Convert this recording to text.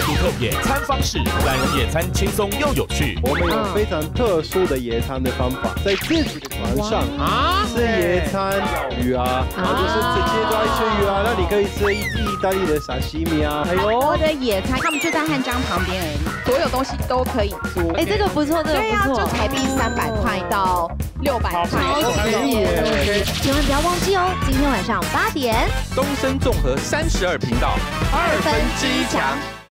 独特野餐方式，在野餐轻松又有趣。我们有非常特殊的野餐的方法，在自己的船上啊吃野餐、钓鱼啊，或者是直接抓一些鱼啊。那你可以吃一意大利的沙西米啊。哎呦，我的野餐，他们就在汉江旁边，所有东西都可以租。哎，这个不错，这个不错，就台币三百块到六百块。超便宜，千万不要忘记哦，今天晚上八点，东森综合三十二频道二分之一强。